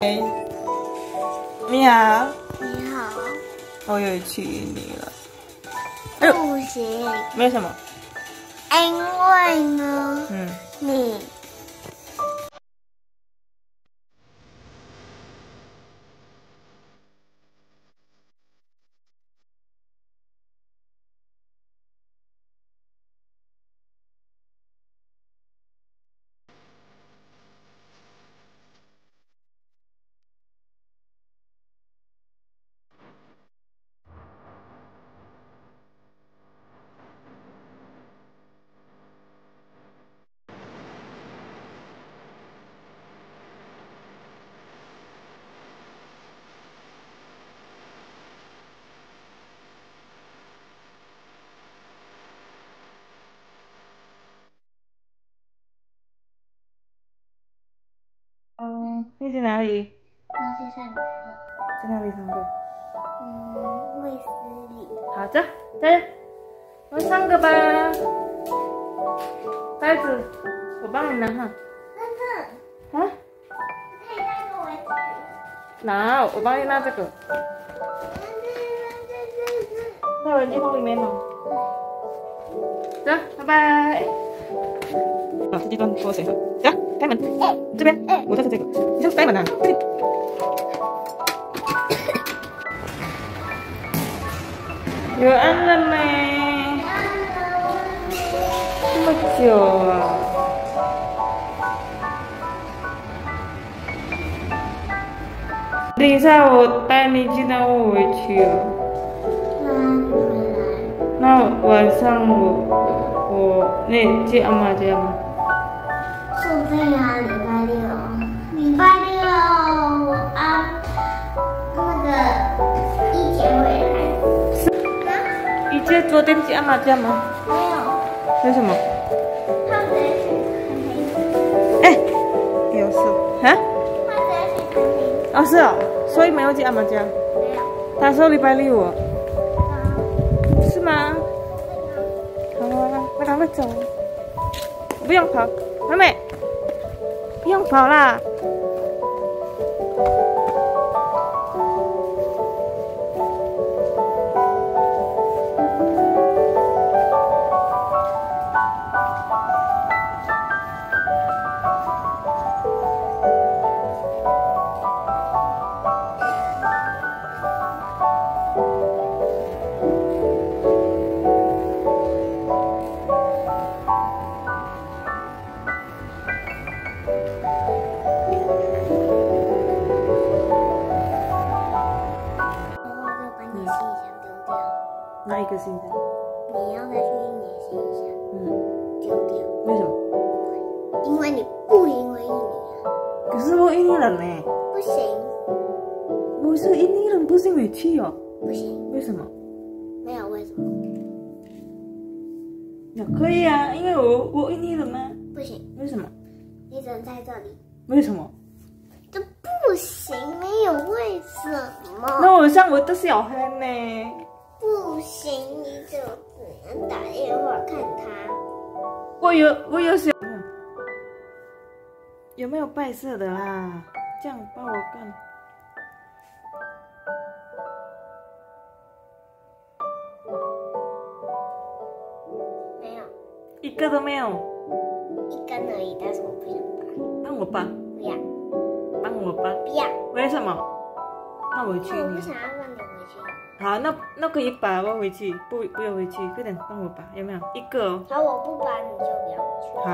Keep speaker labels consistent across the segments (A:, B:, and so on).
A: 哎，你好，
B: 你好，
A: 我又去你了，
B: 不行，
A: 为什么，
B: 因为呢，你
A: 在哪里？
B: 我去上课，
A: 在哪里上课？
B: 嗯，卫斯理，
A: 好的，来，我们唱歌吧。袋子，我帮你拿哈。啊？
B: 可以带个围巾，
A: 拿，我帮你拿这个，在文具包里面呢。走，拜拜。好，这地方脱水了。走，开门。这边，我在这个。你先开门啊。快点有安了没？这么久啊！等一下，我带你去那我回去
B: 那
A: 晚上我我那去阿妈家吗？
B: 是这样，礼拜六，礼拜六我啊，那个一姐回来，啊，
A: 你姐昨天去阿妈家吗？
B: 没有，
A: 为什么？
B: 他们直接去餐厅，
A: 哎，有事啊？哦是哦，所以没有去阿妈家。
B: 没有，
A: 他说礼拜六哦，
B: 啊，
A: 是吗？好啊，那赶快走。不用跑，妹妹，不用跑啦。个星期？
B: 你要再去印你的行李箱
A: 嗯，
B: 丢掉，
A: 为什么？
B: 因为你不因为印尼啊，
A: 可是我印尼人呢，
B: 不行，
A: 我是印尼人，不是委屈哦。
B: 不行，
A: 为什么？
B: 没有为什么，
A: 也可以啊，因为我我印尼人吗？
B: 不行，
A: 为什么？
B: 你只能在这里，
A: 为什么？
B: 这不行，没有为什么，
A: 那我像我的小孩呢？
B: 不行，你就只能打电话看他，
A: 我有我有小，有没有白色的啦？这样帮我看。
B: 没有。
A: 一个都没有，
B: 一根而已，但是我不想拔，
A: 帮我拔，
B: 不要。
A: 帮我拔。
B: 不要，
A: 为什么？那我去
B: 我不想要让你
A: 好，那那可以拔，我回去，不不要回去，快点帮我拔，有没有？一个哦。
B: 然后我不拔你就不要回去，
A: 好。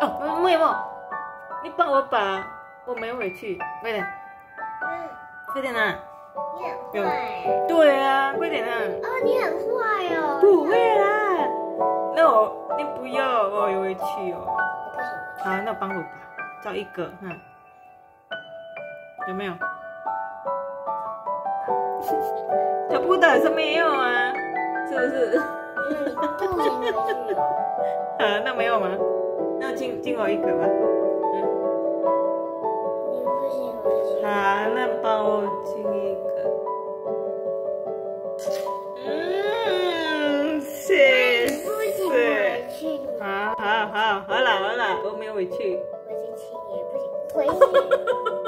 A: 哦，没有没有，你帮我拔，我没有回去，快点，
B: 嗯，
A: 快点啊！
B: 你很坏，
A: 对啊，快点啊！
B: 哦，你很坏哦，
A: 不会啦，那我你不要，我也会去哦。
B: 不行。
A: 好，那帮我拔，找一个，嗯，有没有？找不到是没有啊，是不是？
B: 不行回去哦。
A: 啊，那没有吗？那进进我一个吧。嗯，
B: 你不行回去。
A: 好，那帮我进一个。嗯，谢谢。好好好，好了好了，我没有委屈。
B: 我进去也不行回去。